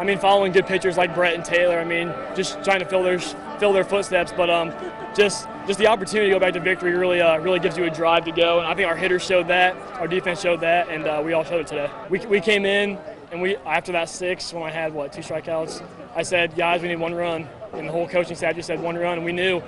I mean, following good pitchers like Brett and Taylor. I mean, just trying to fill their fill their footsteps. But um, just just the opportunity to go back to victory really uh, really gives you a drive to go. And I think our hitters showed that, our defense showed that, and uh, we all showed it today. We, we came in and we after that six when I had what two strikeouts, I said, guys, we need one run, and the whole coaching staff just said one run, and we knew.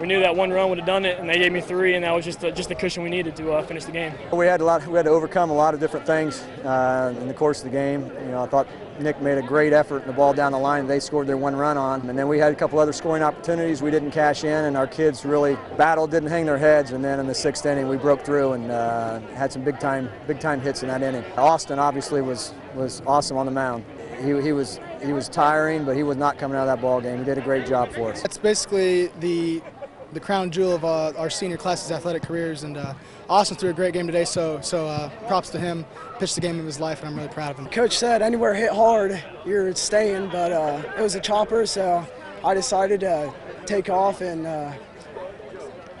We knew that one run would have done it, and they gave me three, and that was just the, just the cushion we needed to uh, finish the game. We had a lot. We had to overcome a lot of different things uh, in the course of the game. You know, I thought Nick made a great effort in the ball down the line. They scored their one run on, and then we had a couple other scoring opportunities we didn't cash in, and our kids really battled, didn't hang their heads, and then in the sixth inning we broke through and uh, had some big time big time hits in that inning. Austin obviously was was awesome on the mound. He, he was he was tiring, but he was not coming out of that ball game. He did a great job for us. That's basically the the crown jewel of uh, our senior class's athletic careers. And uh, Austin threw a great game today, so so uh, props to him. Pitched the game of his life, and I'm really proud of him. Coach said anywhere hit hard, you're staying, but uh, it was a chopper, so I decided to take off. And uh,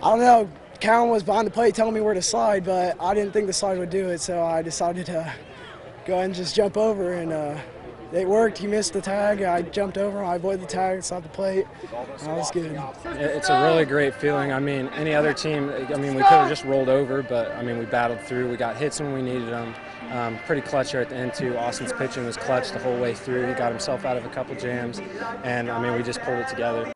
I don't know, Callan was behind the plate telling me where to slide, but I didn't think the slide would do it, so I decided to go ahead and just jump over and. It worked. He missed the tag. I jumped over. I avoided the tag. Saw the plate. That was good. It's a really great feeling. I mean, any other team. I mean, we could have just rolled over, but I mean, we battled through. We got hits when we needed them. Um, pretty clutch here at the end too. Austin's pitching was clutch the whole way through. He got himself out of a couple jams, and I mean, we just pulled it together.